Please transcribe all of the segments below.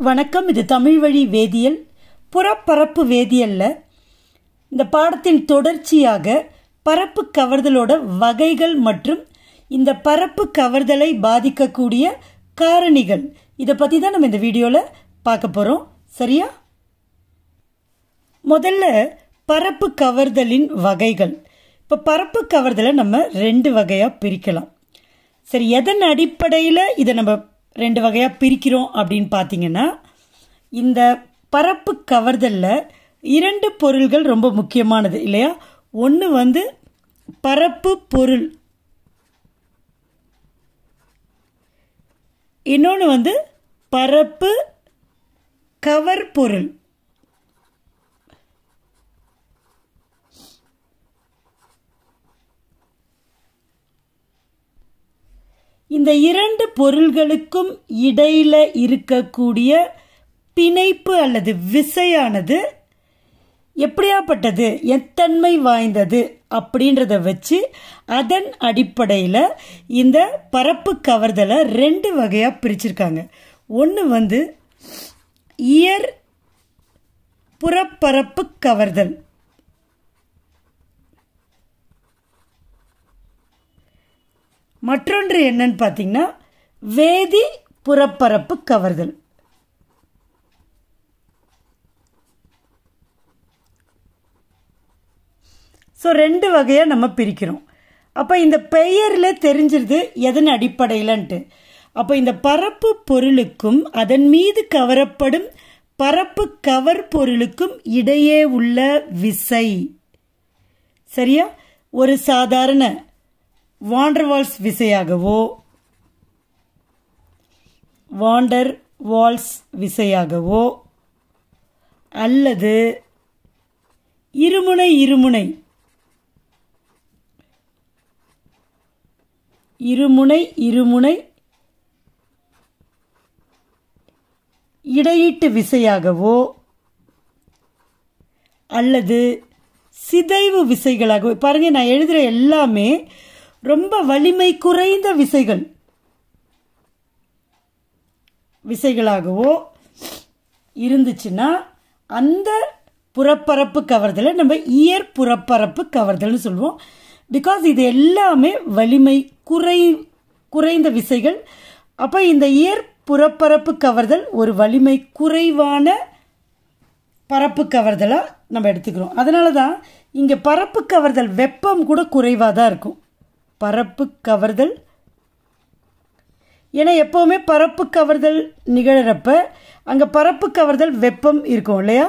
வணக்கம் இது தமிழ் வழி வேதியியல். புறப்பரப்பு வேதியியல்ல. இந்த பாடத்தின் தொடர்ச்சியாக பரப்பு கவர்தலோட வகைகள் மற்றும் இந்த பரப்பு கவர்தலை பாதிக்கக்கூடிய காரணிகள். இதை பற்றி தான் நம்ம இந்த வீடியோவில் பார்க்க போகிறோம் சரியா? முதல்ல பரப்பு கவர்தலின் வகைகள். இப்போ பரப்பு கவர்தலை நம்ம ரெண்டு வகையாக பிரிக்கலாம். சரி எதன் அடிப்படையில் இதை நம்ம ரெண்டு வகையாக பிரிக்கிறோம் அப்படின்னு பார்த்தீங்கன்னா இந்த பரப்பு கவர்தலில் இரண்டு பொருள்கள் ரொம்ப முக்கியமானது இல்லையா? ஒன்று வந்து பரப்பு பொருள். இன்னொன்று வந்து பரப்பு கவர் பொருள். இந்த இரண்டு பொருள்களுக்கும் இடையில இருக்கக்கூடிய பிணைப்பு அல்லது விசையானது எப்படியாப்பட்டது எத்தன்மை வாய்ந்தது அப்படின்றத வச்சு அதன் அடிப்படையில் இந்த பரப்பு கவர்தலை ரெண்டு வகையாக பிரிச்சிருக்காங்க. ஒன்று வந்து இயற் புறப்பரப்பு கவர்தல். மற்றொன்று என்னன்னு பார்த்தீங்கன்னா வேதி புறப்பரப்பு கவர்தல். ஸோ ரெண்டு வகையாக நம்ம பிரிக்கிறோம். அப்போ இந்த பெயரில் தெரிஞ்சிருது எதன் அடிப்படையிலன்ட்டு. அப்போ இந்த பரப்பு பொருளுக்கும் அதன் மீது கவரப்படும் பரப்பு கவர் பொருளுக்கும் இடையே உள்ள விசை. சரியா? ஒரு சாதாரண வாண்டர்வால்ஸ் விசையாகவோ வாண்டர் வால்ஸ் விசையாகவோ அல்லது இருமுனை இருமுனை இருமுனை இருமுனை இடையீட்டு விசையாகவோ அல்லது சிதைவு விசைகளாகவோ பாருங்க நான் எழுதுகிற எல்லாமே ரொம்ப வலிமை குறைந்த விசைகள். விசைகளாகவோ இருந்துச்சுன்னா அந்த புறப்பரப்பு கவர்தலை நம்ம இயற் புறப்பரப்பு கவர்தல்னு சொல்லுவோம் பிகாஸ் இது எல்லாமே வலிமை குறை குறைந்த விசைகள். அப்போ இந்த இயற் புறப்பரப்பு கவர்தல் ஒரு வலிமை குறைவான பரப்பு கவர்தலாக நம்ம எடுத்துக்கிறோம். அதனால தான் இங்கே பரப்பு கவர்தல் வெப்பம் கூட குறைவாக தான் இருக்கும். பரப்பு கவர்தல். ஏன்னா எப்போவுமே பரப்பு கவர்தல் நிகழறப்ப அங்கே பரப்பு கவர்தல் வெப்பம் இருக்கும் இல்லையா?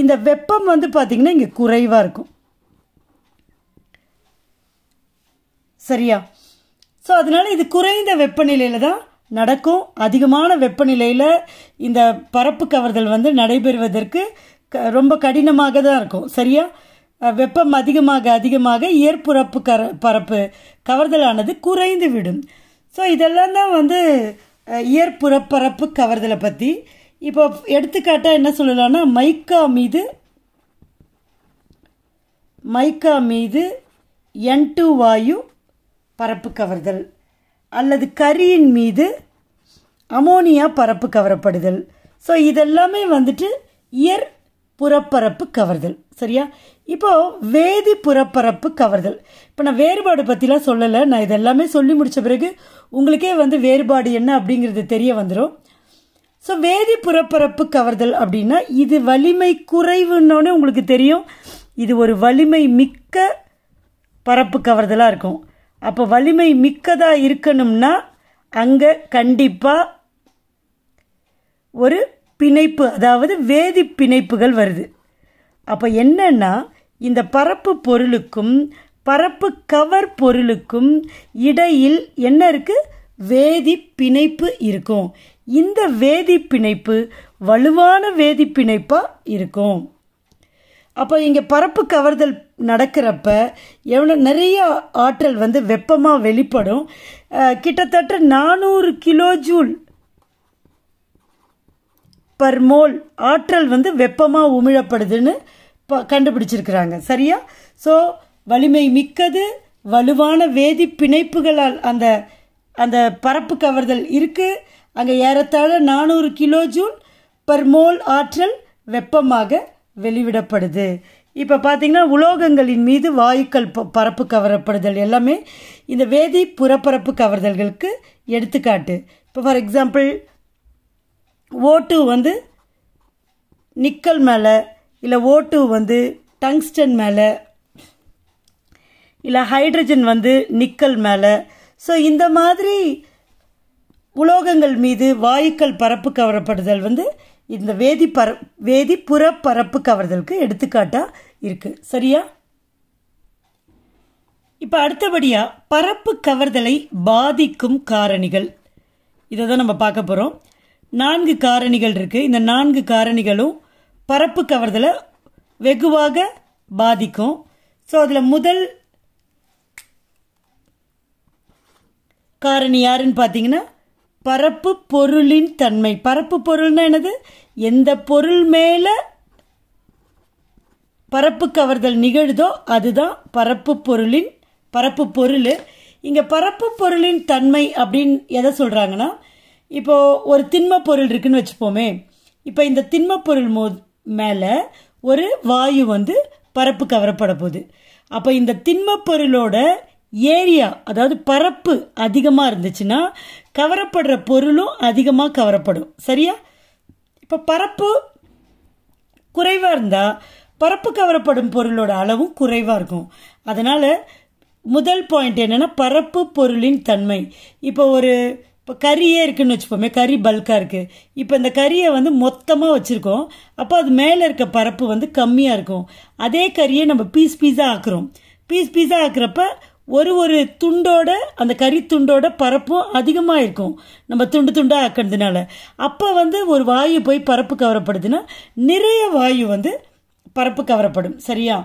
இந்த வெப்பம் வந்து பார்த்திங்கன்னா இங்கே குறைவாக இருக்கும். சரியா? ஸோ அதனால் இது குறைந்த வெப்பநிலையில் தான் நடக்கும். அதிகமான வெப்பநிலையில் இந்த பரப்பு கவர்தல் வந்து நடைபெறுவதற்கு ரொம்ப கடினமாக தான் இருக்கும். சரியா? வெப்பம் அதிகமாக அதிகமாக இயற்புறப்பு கர பரப்பு கவர்தலானது குறைந்து விடும் ஸோ இதெல்லாம் தான் வந்து இயற்புறப்பரப்பு கவர்தலை பற்றி இப்போ எடுத்துக்காட்டாக என்ன சொல்லலாம்னா மைக்கா மீது மைக்கா மீது என் டூ வாயு பரப்பு கவர்தல் அல்லது கரியின் மீது அமோனியா பரப்பு கவரப்படுதல். ஸோ இதெல்லாமே வந்துட்டு இயற் புறப்பரப்பு கவர்தல். சரியா? இப்போது வேதி புறப்பரப்பு கவர்தல். இப்போ நான் வேறுபாடு பற்றிலாம் சொல்லலை. நான் இதெல்லாமே சொல்லி முடித்த பிறகு உங்களுக்கே வந்து வேறுபாடு என்ன அப்படிங்கிறது தெரிய வந்துடும் ஸோ வேதி புறப்பரப்பு கவர்தல் அப்படின்னா இது வலிமை குறைவுன்னொன்னே உங்களுக்கு தெரியும். இது ஒரு வலிமை மிக்க பரப்பு கவர்தலாக இருக்கும். அப்போ வலிமை மிக்கதாக இருக்கணும்னா அங்கே கண்டிப்பாக ஒரு பிணைப்பு அதாவது வேதி பிணைப்புகள் வருது. அப்போ என்னன்னா இந்த பரப்பு பொருளுக்கும் பரப்பு கவர் பொருளுக்கும் இடையில் என்ன இருக்கு? வேதி பிணைப்பு இருக்கும். இந்த வேதி பிணைப்பு வலுவான வேதி பிணைப்பாக இருக்கும். அப்போ இங்கே பரப்பு கவர்தல் நடக்கிறப்ப எவ்வளோ நிறைய ஆற்றல் வந்து வெப்பமாக வெளிப்படும். கிட்டத்தட்ட நானூறு கிலோ ஜூல் பர் மோல் ஆற்றல் வந்து வெப்பமாக உமிழப்படுதுன்னு ப கண்டுபிடிச்சிருக்கிறாங்க. சரியா? ஸோ வலிமை மிக்கது வலுவான வேதி பிணைப்புகளால் அந்த அந்த பரப்பு கவர்தல் இருக்குது அங்கே ஏறத்தாழ நானூறு கிலோ ஜூல் பர் மோல் ஆற்றல் வெப்பமாக வெளிவிடப்படுது. இப்போ பார்த்தீங்கன்னா உலோகங்களின் மீது வாயுக்கள் ப- பரப்பு கவரப்படுதல் எல்லாமே இந்த வேதி புறப்பரப்பு கவர்தல்களுக்கு எடுத்துக்காட்டு. இப்போ ஃபார் எக்ஸாம்பிள் ஓட்டு வந்து நிக்கல் மேலே இல்லை ஓட்டு வந்து டங்ஸ்டன் மேலே இல்லை ஹைட்ரஜன் வந்து நிக்கல் மேலே. ஸோ இந்த மாதிரி உலோகங்கள் மீது வாயுக்கள் பரப்பு கவரப்படுதல் வந்து இந்த வேதி பர வேதிப்புற பரப்பு கவர்தலுக்கு எடுத்துக்காட்டாக இருக்கு. சரியா? இப்போ அடுத்தபடியாக பரப்பு கவர்தலை பாதிக்கும் காரணிகள். இதை தான் நம்ம பார்க்க போகிறோம் நான்கு காரணிகள் இருக்கு. இந்த நான்கு காரணிகளும் பரப்பு கவர்தலை வெகுவாக பாதிக்கும். ஸோ அதில் முதல் காரணி யாருன்னு பார்த்தீங்கன்னா பரப்பு பொருளின் தன்மை. பரப்பு பொருள்னா என்னது? எந்த பொருள் மேலே பரப்பு கவர்தல் நிகழுதோ அதுதான் பரப்பு பொருளின் பரப்பு பொருள். இங்கே பரப்பு பொருளின் தன்மை அப்படின்னு எதை சொல்கிறாங்கன்னா இப்போ ஒரு திண்ம பொருள் இருக்குன்னு வச்சுப்போமே. இப்போ இந்த திண்ம பொருள் மோ மேலே ஒரு வாயு வந்து பரப்பு கவரப்பட போகுது. அப்போ இந்த திண்ம பொருளோட ஏரியா அதாவது பரப்பு அதிகமாக இருந்துச்சுன்னா கவரப்படுற பொருளும் அதிகமாக கவரப்படும். சரியா? இப்போ பரப்பு குறைவாக இருந்தால் பரப்பு கவரப்படும் பொருளோட அளவும் குறைவாக இருக்கும். அதனால் முதல் பாயிண்ட் என்னென்னா பரப்பு பொருளின் தன்மை. இப்போ ஒரு இப்போ கறியே இருக்குதுன்னு வச்சுப்போமே கறி பல்காக இருக்குது இப்போ இந்த கறியை வந்து மொத்தமாக வச்சுருக்கோம். அப்போ அது மேலே இருக்க பரப்பு வந்து கம்மியாக இருக்கும். அதே கறியை நம்ம பீஸ் பீஸாக ஆக்குறோம். பீஸ் பீஸாக ஆக்குறப்ப ஒரு ஒரு துண்டோட அந்த கறி துண்டோட பரப்பும் அதிகமாக இருக்கும். நம்ம துண்டு துண்டாக ஆக்கிறதுனால. அப்போ வந்து ஒரு வாயு போய் பரப்பு கவரப்படுதுன்னா நிறைய வாயு வந்து பரப்பு கவரப்படும். சரியா?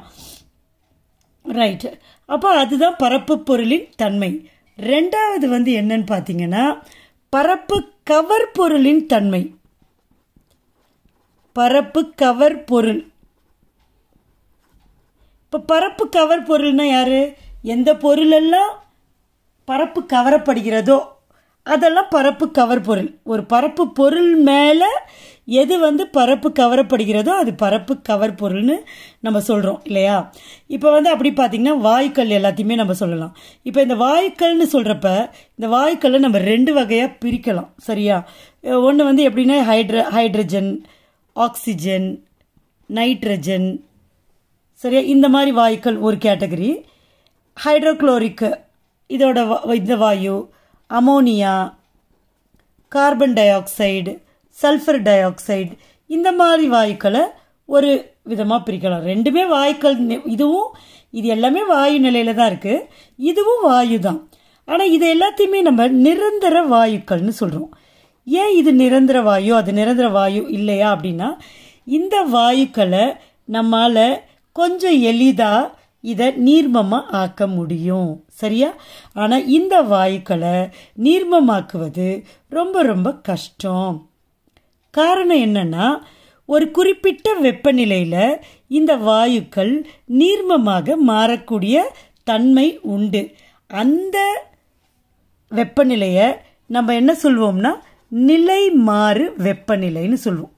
ரைட்டு அப்போ அதுதான் பரப்பு பொருளின் தன்மை. ரெண்டாவது வந்து என்னன்னு பார்த்தீங்கன்னா பரப்பு கவர் பொருளின் தன்மை. பரப்பு கவர் பொருள். இப்போ பரப்பு கவர் பொருள்னா யார்? எந்த பொருளெல்லாம் பரப்பு கவரப்படுகிறதோ அதெல்லாம் பரப்பு கவர் பொருள். ஒரு பரப்பு பொருள் மேலே எது வந்து பரப்பு கவரப்படுகிறதோ அது பரப்பு கவர் பொருள்னு நம்ம சொல்கிறோம் இல்லையா? இப்போ வந்து அப்படி பார்த்தீங்கன்னா வாயுக்கள் எல்லாத்தையுமே நம்ம சொல்லலாம். இப்போ இந்த வாயுக்கள்னு சொல்கிறப்ப இந்த வாயுக்களை நம்ம ரெண்டு வகையாக பிரிக்கலாம் சரியா? ஒன்று வந்து எப்படின்னா ஹைட்ர ஹைட்ரஜன் ஆக்சிஜன் நைட்ரஜன் சரியா? இந்த மாதிரி வாயுக்கள் ஒரு கேட்டகரி. ஹைட்ரோக்ளோரிக் இதோட வா- இந்த வாயு ammonia carbon dioxide sulphur dioxide இந்த மாதிரி வாயுக்களை ஒரு விதமாக பிரிக்கலாம். ரெண்டுமே வாயுக்கள் இதுவும் இது எல்லாமே வாயு நிலையில தான் இருக்குது இதுவும் வாயு தான். ஆனால் இது எல்லாத்தையுமே நம்ம நிரந்தர வாயுக்கள்னு சொல்கிறோம் ஏன் இது நிரந்தர வாயு? அது நிரந்தர வாயு இல்லையா அப்படின்னா இந்த வாயுக்களை நம்மால் கொஞ்சம் எளிதாக இதை நீர்மமாக ஆக்க முடியும். சரியா? ஆனால் இந்த வாயுக்களை நீர்மமாக்குவது ரொம்ப ரொம்ப கஷ்டம். காரணம் என்னன்னா ஒரு குறிப்பிட்ட வெப்பநிலையில் இந்த வாயுக்கள் நீர்மமாக மாறக்கூடிய தன்மை உண்டு. அந்த வெப்பநிலையை நம்ம என்ன சொல்வோம்னா நிலை மாறு வெப்பநிலைன்னு சொல்லுவோம்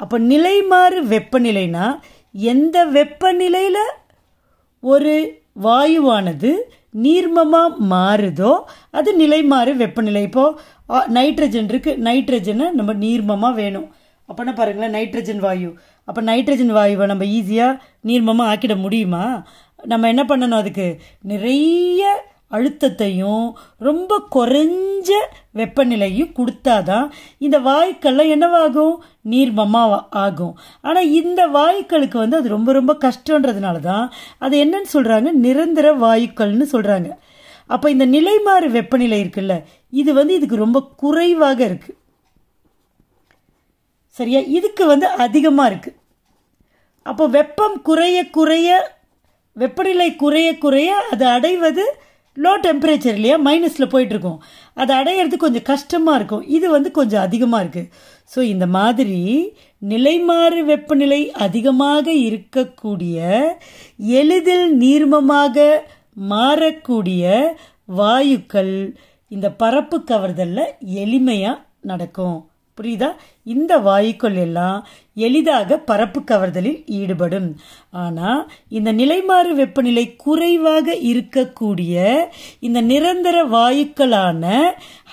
அப்போ நிலை மாறு வெப்பநிலைனா எந்த வெப்பநிலையில் ஒரு வாயுவானது நீர்மமாக மாறுதோ அது நிலை மாறு வெப்பநிலை இப்போது நைட்ரஜன் இருக்குது நைட்ரஜனை நம்ம நீர்மமாக வேணும். அப்போனா பாருங்களேன் நைட்ரஜன் வாயு. அப்போ நைட்ரஜன் வாயுவை நம்ம ஈஸியாக நீர்மமாக ஆக்கிட முடியுமா? நம்ம என்ன பண்ணணும் அதுக்கு? நிறைய அழுத்தத்தையும் ரொம்ப குறைஞ்ச வெப்பநிலையும் கொடுத்தாதான் இந்த வாயுக்கள்லாம் என்னவாகும்? நீர்மமாக ஆகும். ஆனால் இந்த வாயுக்களுக்கு வந்து அது ரொம்ப ரொம்ப கஷ்டன்றதுனால தான் அது என்னன்னு சொல்கிறாங்க நிரந்தர வாயுக்கள்னு சொல்கிறாங்க அப்போ இந்த நிலைமாறு வெப்பநிலை இருக்குல்ல இது வந்து இதுக்கு ரொம்ப குறைவாக இருக்குது சரியா? இதுக்கு வந்து அதிகமாக இருக்குது அப்போ வெப்பம் குறைய குறைய வெப்பநிலை குறைய குறைய அது அடைவது லோ டெம்பரேச்சர் இல்லையா? மைனஸில் போயிட்டுருக்கும். அதை அடையிறது கொஞ்சம் கஷ்டமாக இருக்கும். இது வந்து கொஞ்சம் அதிகமாக இருக்குது ஸோ இந்த மாதிரி நிலைமாறு வெப்பநிலை அதிகமாக இருக்கக்கூடிய எளிதில் நீர்மமாக மாறக்கூடிய வாயுக்கள் இந்த பரப்பு கவர்தலில் எளிமையாக நடக்கும். புரியுதா? இந்த வாயுக்கள் எல்லாம் எளிதாக பரப்பு கவர்தலில் ஈடுபடும். ஆனால் இந்த நிலைமாறு வெப்பநிலை குறைவாக இருக்கக்கூடிய இந்த நிரந்தர வாயுக்களான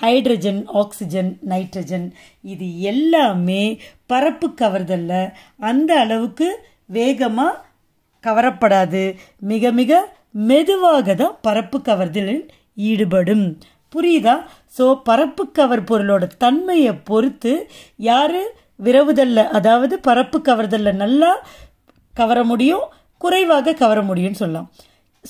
ஹைட்ரஜன் ஆக்சிஜன் நைட்ரஜன் இது எல்லாமே பரப்பு கவர்தலில். அந்த அளவுக்கு வேகமாக கவரப்படாது. மிக மிக மெதுவாக தான் பரப்பு கவர்தலில் ஈடுபடும். புரியுதா? ஸோ பரப்பு கவர் பொருளோட தன்மையை பொறுத்து யார் விரவுதல்ல அதாவது பரப்பு கவர்தல்ல நல்லா கவர முடியும் குறைவாக கவர முடியும்னு சொல்லலாம்.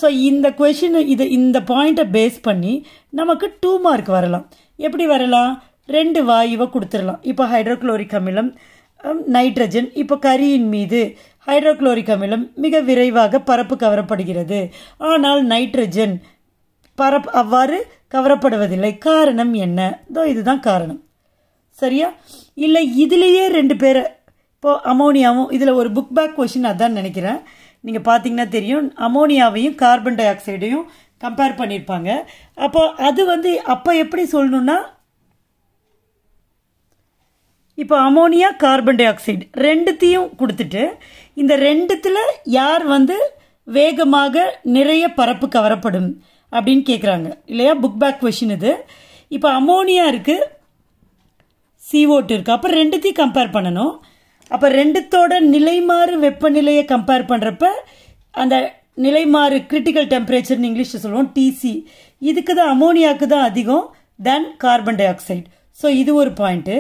ஸோ இந்த கொஷின் இது இந்த பாயிண்ட்டை பேஸ் பண்ணி நமக்கு டூ மார்க் வரலாம். எப்படி வரலாம்? ரெண்டு வாயுவை கொடுத்துடலாம். இப்போ ஹைட்ரோக்ளோரிக் அமிலம் நைட்ரஜன் இப்போ கரியின் மீது ஹைட்ரோக்ளோரிக் அமிலம் மிக விரைவாக பரப்பு கவரப்படுகிறது. ஆனால் நைட்ரஜன் பர அவ்வாறு கவரப்படுவதில்லை. காரணம் என்ன? இதோ இதுதான் காரணம். சரியா? இல்லை இதுலேயே ரெண்டு பேரை இப்போது அமோனியாவும் இதில் ஒரு புக் பேக் கொஷின் அதான் நினைக்கிறேன். நீங்கள் பார்த்தீங்கன்னா தெரியும் அமோனியாவையும் கார்பன் டை ஆக்சைடையும் கம்பேர் பண்ணியிருப்பாங்க. அப்போ அது வந்து அப்போ எப்படி சொல்லணும்னா இப்போ அமோனியா கார்பன் டை ஆக்சைடு ரெண்டுத்தையும் கொடுத்துட்டு இந்த ரெண்டுத்தில் யார் வந்து வேகமாக நிறைய பரப்பு கவரப்படும்? அப்படின்னு கேட்குறாங்க இல்லையா? புக் பேக் கொஷின் இது. இப்போ அமோனியா இருக்குது சிஓட்டு இருக்குது அப்போ ரெண்டுத்தையும் கம்பேர் பண்ணணும். அப்போ ரெண்டுத்தோட நிலைமாறு வெப்பநிலையை கம்பேர் பண்ணுறப்ப அந்த நிலைமாறு கிரிட்டிக்கல் டெம்பரேச்சர்னு இங்கிலீஷில் சொல்லுவோம் டிசி இதுக்கு தான் அமோனியாவுக்கு தான் அதிகம் then carbon dioxide so இது ஒரு பாயிண்ட்டு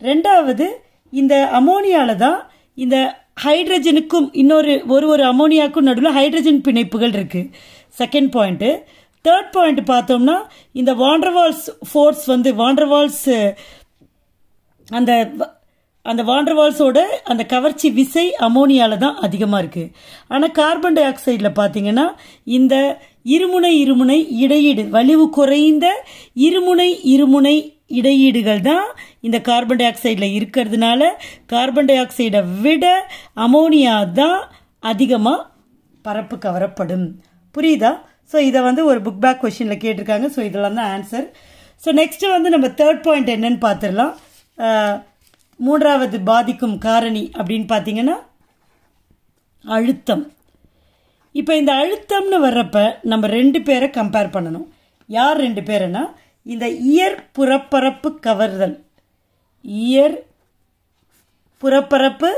ரெண்டாவது இந்த அமோனியாவில் தான் இந்த ஹைட்ரஜனுக்கும் இன்னொரு ஒரு ஒரு அமோனியாவுக்கும் நடுவில் ஹைட்ரஜன் பிணைப்புகள் இருக்குது செகண்ட் பாயிண்ட்டு தேர்ட் பாயிண்ட் பார்த்தோம்னா இந்த வாண்டர்வால்ஸ் ஃபோர்ஸ் வந்து வாண்டர்வால்ஸ் அந்த அந்த வாண்டர்வால்ஸோட அந்த கவர்ச்சி விசை அமோனியாவில் தான் அதிகமாக இருக்குது ஆனால் கார்பன் டை ஆக்சைடில் பார்த்தீங்கன்னா இந்த இருமுனை இருமுனை இடையீடு வலிவு குறைந்த இருமுனை இருமுனை இடையீடுகள் தான் இந்த கார்பன் டை ஆக்சைடில் இருக்கிறதுனால கார்பன் டை ஆக்சைடை விட அமோனியா தான் அதிகமாக பரப்பு கவரப்படும். புரியுதா? ஸோ இதை வந்து ஒரு புக் பேக் கொஷினில் கேட்டிருக்காங்க. ஸோ இதெல்லாம் தான் ஆன்சர் ஸோ நெக்ஸ்ட்டு வந்து நம்ம தேர்ட் பாயிண்ட் என்னன்னு பார்த்துடலாம். மூன்றாவது பாதிக்கும் காரணி அப்படின்னு பார்த்தீங்கன்னா அழுத்தம். இப்போ இந்த அழுத்தம்னு வர்றப்ப நம்ம ரெண்டு பேரை கம்பேர் பண்ணணும். யார் ரெண்டு பேருன்னா இந்த இயற் புறப்பரப்பு கவர்தல். இயற் புறப்பரப்பு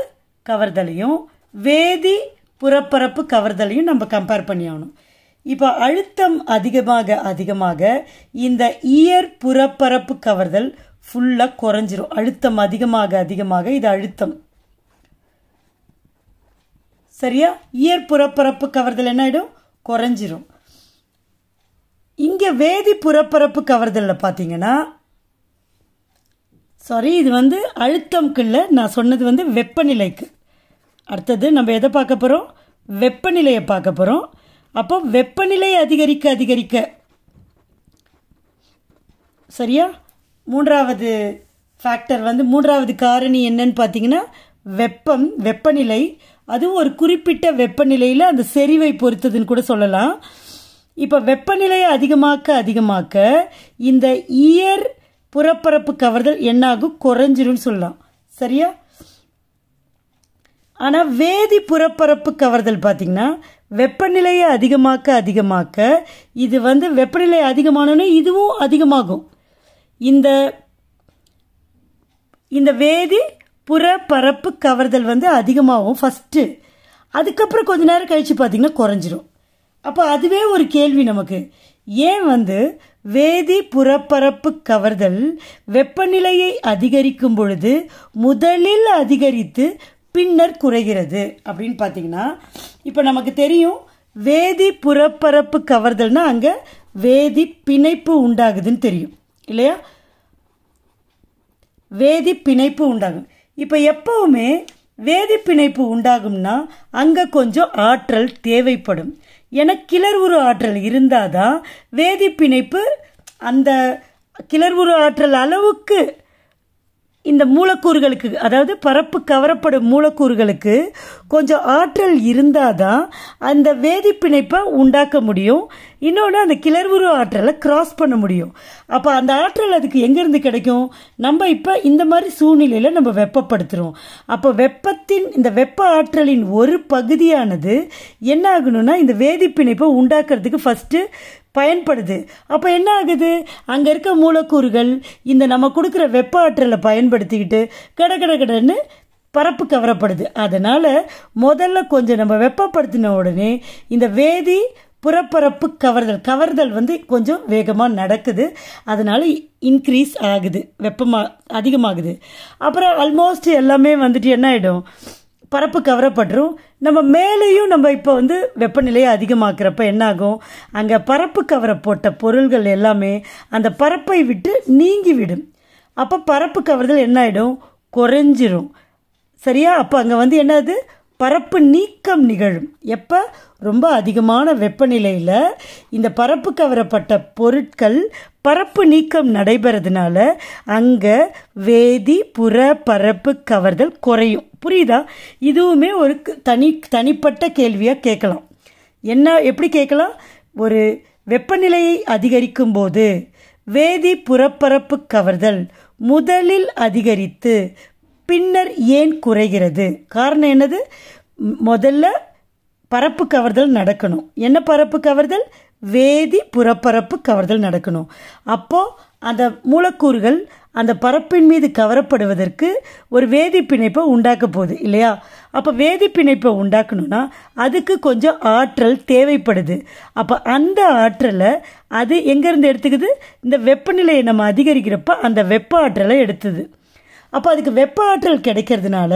கவர்தலையும் வேதி புறப்பரப்பு கவர்தலையும் நம்ம கம்பேர் பண்ணி ஆகணும். இப்போ அழுத்தம் அதிகமாக அதிகமாக இந்த இயற் புறப்பரப்பு கவர்தல் ஃபுல்லாக குறைஞ்சிரும். அழுத்தம் அதிகமாக அதிகமாக இது அழுத்தம். சரியா? இயர் புறப்பரப்பு கவர்தல் என்ன ஆகிடும் குறைஞ்சிரும். இங்கே வேதி புறப்பரப்பு கவர்தலில் பார்த்தீங்கன்னா சாரி இது வந்து அழுத்தம்க்குள்ள நான் சொன்னது வந்து வெப்பநிலைக்கு. அடுத்தது நம்ம எதை பார்க்க போகிறோம் வெப்பநிலையை பார்க்க போகிறோம் அப்போ வெப்பநிலை அதிகரிக்க அதிகரிக்க. சரியா? மூன்றாவது ஃபேக்டர் வந்து மூன்றாவது காரணி என்னன்னு பார்த்தீங்கன்னா வெப்பம் வெப்பநிலை. அதுவும் ஒரு குறிப்பிட்ட வெப்பநிலையில் அந்த செறிவை பொறுத்ததுன்னு கூட சொல்லலாம். இப்போ வெப்பநிலையை அதிகமாக்க அதிகமாக்க இந்த இயர் புறப்பரப்பு கவர்தல் என்னாகும்? குறைஞ்சிரும்னு சொல்லலாம். சரியா? ஆனால் வேதி புறப்பரப்பு கவர்தல் பார்த்திங்கன்னா வெப்பநிலையை அதிகமாக்க அதிகமாக்க இது வந்து வெப்பநிலை அதிகமானோன்னே இதுவும் அதிகமாகும். இந்த இந்த வேதி புறப்பரப்பு கவர்தல் வந்து அதிகமாகும் ஃபஸ்ட்டு அதுக்கப்புறம் கொஞ்ச நேரம் கழித்து பார்த்திங்கன்னா குறைஞ்சிரும். அப்போ அதுவே ஒரு கேள்வி நமக்கு. ஏன் வந்து வேதி புறப்பரப்பு கவர்தல் வெப்பநிலையை அதிகரிக்கும் பொழுது முதலில் அதிகரித்து பின்னர் குறைகிறது அப்படின்னு பார்த்தீங்கன்னா இப்போ நமக்கு தெரியும் வேதி புறப்பரப்பு கவர்தல்னா அங்கே வேதி பிணைப்பு உண்டாகுதுன்னு தெரியும். இல்லையா? வேதி பிணைப்பு உண்டாகும். இப்போ எப்பவுமே வேதி பிணைப்பு உண்டாகும்னா அங்கே கொஞ்சம் ஆற்றல் தேவைப்படும். என கிளர்வுறு ஆற்றல் இருந்தால் தான் வேதி பிணைப்பு அந்த கிளர்வுறு ஆற்றல் அளவுக்கு இந்த மூலக்கூறுகளுக்கு அதாவது பரப்பு கவரப்படும் மூலக்கூறுகளுக்கு கொஞ்சம் ஆற்றல் இருந்தால் தான் அந்த வேதிப்பிணைப்பை உண்டாக்க முடியும். இன்னொன்று அந்த கிளர்வுரு ஆற்றலை கிராஸ் பண்ண முடியும். அப்போ அந்த ஆற்றல் அதுக்கு எங்கேருந்து கிடைக்கும்? நம்ம இப்போ இந்த மாதிரி சூழ்நிலையில் நம்ம வெப்பப்படுத்துகிறோம் அப்போ வெப்பத்தின் இந்த வெப்ப ஆற்றலின் ஒரு பகுதியானது என்ன ஆகணும்னா இந்த வேதிப்பிணைப்பை உண்டாக்குறதுக்கு ஃபஸ்ட்டு பயன்படுது. அப்போ என்ன ஆகுது அங்கே இருக்க மூலக்கூறுகள் இந்த நம்ம கொடுக்குற வெப்ப ஆற்றலை பயன்படுத்திக்கிட்டு கட கட கடன்னு பரப்பு கவரப்படுது. அதனால் முதல்ல கொஞ்சம் நம்ம வெப்பப்படுத்தின உடனே இந்த வேதி புறப்பரப்பு கவர்தல் கவர்தல் வந்து கொஞ்சம் வேகமாக நடக்குது. அதனால் இன்க்ரீஸ் ஆகுது. வெப்பமாக அதிகமாகுது. அப்புறம் ஆல்மோஸ்ட் எல்லாமே வந்துட்டு என்ன ஆகிடும் பரப்பு கவரப்பட்டுரும். நம்ம மேலேயும் நம்ம இப்போ வந்து வெப்பநிலையை அதிகமாக்குறப்ப என்னாகும்? அங்கே பரப்பு கவரை போட்ட பொருள்கள் எல்லாமே அந்த பரப்பை விட்டு நீங்கிவிடும். அப்போ பரப்பு கவர்தல் என்ன ஆகிடும் குறைஞ்சிரும். சரியா? அப்போ அங்கே வந்து என்னது? பரப்பு நீக்கம் நிகழும். எப்போ? ரொம்ப அதிகமான வெப்பநிலையில் இந்த பரப்பு கவரப்பட்ட பொருட்கள் பரப்பு நீக்கம் நடைபெறதுனால அங்கே வேதி புற பரப்பு கவர்தல் குறையும். புரியுதா? இதுவுமே ஒரு தனி தனிப்பட்ட கேள்வியாக கேட்கலாம். என்ன எப்படி கேட்கலாம்? ஒரு வெப்பநிலையை அதிகரிக்கும் போது வேதி புறப்பரப்பு கவர்தல் முதலில் அதிகரித்து பின்னர் ஏன் குறைகிறது? காரணம் என்னது? முதல்ல பரப்பு கவர்தல் நடக்கணும். என்ன பரப்பு கவர்தல்? வேதி புறப்பரப்பு கவர்தல் நடக்கணும். அப்போது அந்த மூலக்கூறுகள் அந்த பரப்பின் மீது கவரப்படுவதற்கு ஒரு வேதி பிணைப்பை உண்டாக்க போகுது இல்லையா? அப்போ வேதி பிணைப்பை உண்டாக்கணும்னா அதுக்கு கொஞ்சம் ஆற்றல் தேவைப்படுது. அப்போ அந்த ஆற்றலை அது எங்கேருந்து எடுத்துக்குது? இந்த வெப்பநிலையை நம்ம அதிகரிக்கிறப்ப அந்த வெப்ப ஆற்றலை எடுத்துது. அப்போ அதுக்கு வெப்ப ஆற்றல் கிடைக்கிறதுனால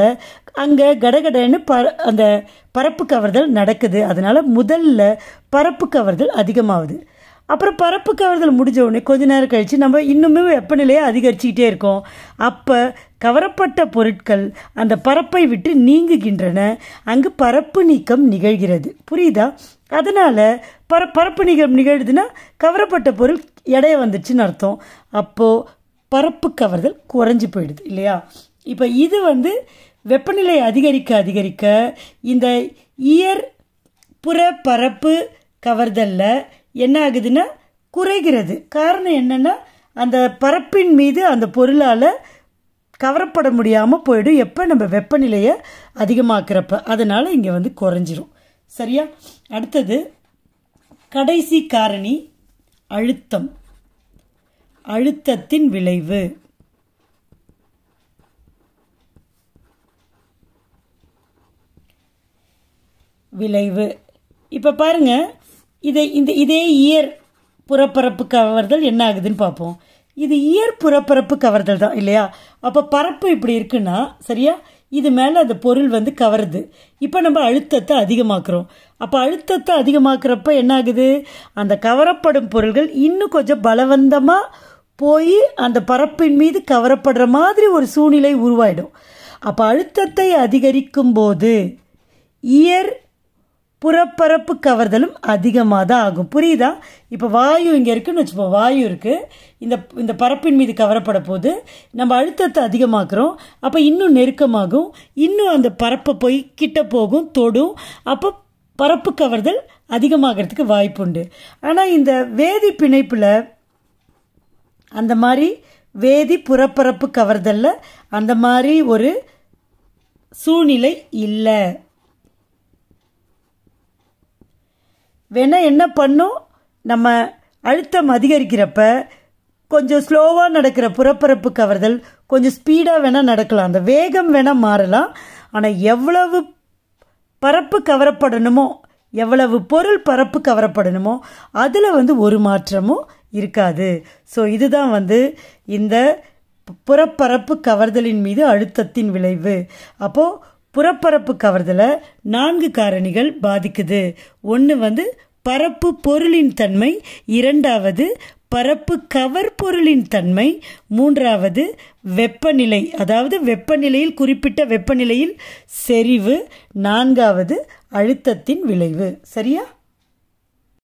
அங்கே கடகடன்னு ப அந்த பரப்பு கவர்தல் நடக்குது. அதனால் முதல்ல பரப்பு கவர்தல் அதிகமாகுது. அப்புறம் பரப்பு கவர்தல் முடிஞ்ச உடனே கொஞ்ச நேரம் கழித்து நம்ம இன்னுமே வெப்பநிலையை அதிகரிச்சுக்கிட்டே இருக்கோம். அப்போ கவரப்பட்ட பொருட்கள் அந்த பரப்பை விட்டு நீங்குகின்றன. அங்கு பரப்பு நீக்கம் நிகழ்கிறது. புரியுதா? அதனால் பர பரப்பு நீக்கம் நிகழ்துன்னா கவரப்பட்ட பொருள் எடைய வந்துச்சுன்னு அர்த்தம். அப்போது பரப்பு கவர்தல் குறைஞ்சி போயிடுது இல்லையா? இப்போ இது வந்து வெப்பநிலை அதிகரிக்க அதிகரிக்க இந்த இயற் புற பரப்பு கவர்தலில் என்ன ஆகுதுன்னா குறைகிறது. காரணம் என்னென்னா அந்த பரப்பின் மீது அந்த பொருளால் கவரப்பட முடியாமல் போயிடும். எப்போ? நம்ம வெப்பநிலையை அதிகமாக்குறப்ப. அதனால் இங்கே வந்து குறைஞ்சிரும். சரியா? அடுத்தது கடைசி காரணி அழுத்தம். அழுத்தத்தின் விளைவு. விளைவு. இப்போ பாருங்க இதை இந்த இதே இயர் புறப்பரப்பு கவர்தல் என்ன ஆகுதுன்னு பார்ப்போம் இது இயர் புறப்பரப்பு கவர்தல் தான் இல்லையா? அப்போ பரப்பு இப்படி இருக்குன்னா சரியா? இது மேலே அந்த பொருள் வந்து கவருது. இப்போ நம்ம அழுத்தத்தை அதிகமாக்குறோம். அப்போ அழுத்தத்தை அதிகமாக்குறப்ப என்ன ஆகுது? அந்த கவரப்படும் பொருள்கள் இன்னும் கொஞ்சம் பலவந்தமாக போய் அந்த பரப்பின் மீது கவரப்படுற மாதிரி ஒரு சூழ்நிலை உருவாயிடும். அப்போ அழுத்தத்தை அதிகரிக்கும் போது இயர் புறப்பரப்பு கவர்தலும் அதிகமாக தான் ஆகும். புரியுதா? இப்போ வாயு இங்கே இருக்குன்னு வச்சுப்போம். வாயு இருக்குது இந்த இந்த பரப்பின் மீது கவரப்பட போது நம்ம அழுத்தத்தை அதிகமாக்குறோம். அப்போ இன்னும் நெருக்கமாகும். இன்னும் அந்த பரப்பை போய் கிட்ட போகும் தொடும். அப்போ பரப்பு கவர்தல் அதிகமாகிறதுக்கு வாய்ப்புண்டு. ஆனால் இந்த வேதி பிணைப்பில் அந்த மாதிரி வேதி புறப்பரப்பு கவர்தலில் அந்த மாதிரி ஒரு சூழ்நிலை இல்லை. வேணா என்ன பண்ணும்? நம்ம அழுத்தம் அதிகரிக்கிறப்ப கொஞ்சம் ஸ்லோவாக நடக்கிற புறப்பரப்பு கவர்தல் கொஞ்சம் ஸ்பீடாக வேணால் நடக்கலாம். அந்த வேகம் வேணால் மாறலாம். ஆனால் எவ்வளவு பரப்பு கவரப்படணுமோ எவ்வளவு பொருள் பரப்பு கவரப்படணுமோ அதில் வந்து ஒரு மாற்றமும் இருக்காது. ஸோ இதுதான் வந்து இந்த புறப்பரப்பு கவர்தலின் மீது அழுத்தத்தின் விளைவு. அப்போது புறப்பரப்பு கவர்தலை நான்கு காரணிகள் பாதிக்குது. ஒன்று வந்து பரப்பு பொருளின் தன்மை இரண்டாவது பரப்பு கவர் பொருளின் தன்மை மூன்றாவது வெப்பநிலை அதாவது வெப்பநிலையில் குறிப்பிட்ட வெப்பநிலையில் செறிவு நான்காவது அழுத்தத்தின் விளைவு. சரியா?